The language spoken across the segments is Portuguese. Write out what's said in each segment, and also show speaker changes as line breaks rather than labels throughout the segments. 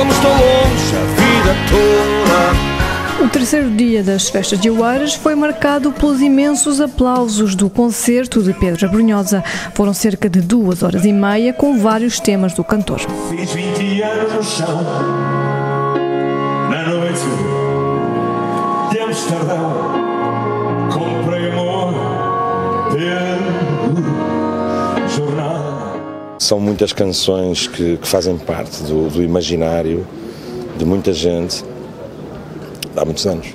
estou longe a vida toda.
O terceiro dia das festas de Oeiras foi marcado pelos imensos aplausos do concerto de Pedro Abrunhosa. Foram cerca de duas horas e meia com vários temas do cantor.
Fiz 20 anos no chão, na noite de Amsterdão.
São muitas canções que, que fazem parte do, do imaginário de muita gente há muitos anos.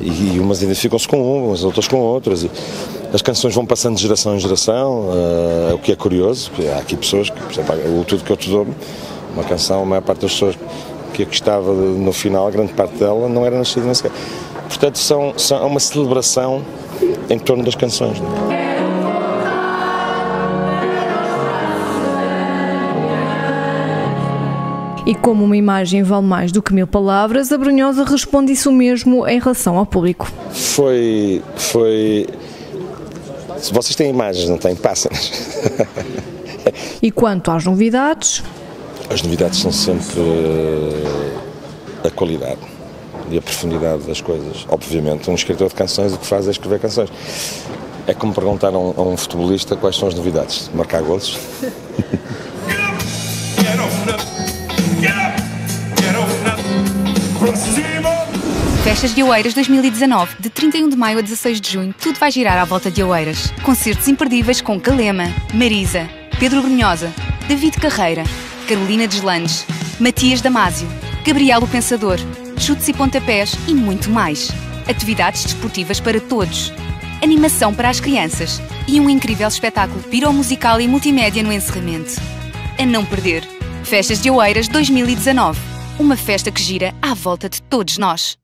E, umas identificam-se com umas, outras com outras. As canções vão passando de geração em geração, uh, o que é curioso, porque há aqui pessoas que, por exemplo, o Tudo Que Eu Te Dou, uma canção, a maior parte das pessoas que aqui estava no final, a grande parte dela não era nascida nem sequer. Portanto, são, são é uma celebração em torno das canções. Não é?
E como uma imagem vale mais do que mil palavras, a Brunhosa responde isso mesmo em relação ao público.
Foi. foi. Se vocês têm imagens, não têm? Passem-nas.
E quanto às novidades?
As novidades são sempre uh, a qualidade e a profundidade das coisas. Obviamente, um escritor de canções o que faz é escrever canções. É como perguntar a um, a um futebolista quais são as novidades. Marcar golos.
Festas de Oeiras 2019, de 31 de maio a 16 de junho, tudo vai girar à volta de Oeiras. Concertos imperdíveis com Calema, Marisa, Pedro Brunhosa, David Carreira, Carolina Deslandes, Matias Damásio, Gabriel o Pensador, chutes e pontapés e muito mais. Atividades desportivas para todos. Animação para as crianças e um incrível espetáculo piromusical e multimédia no encerramento. A não perder. Festas de Oeiras 2019. Uma festa que gira à volta de todos nós.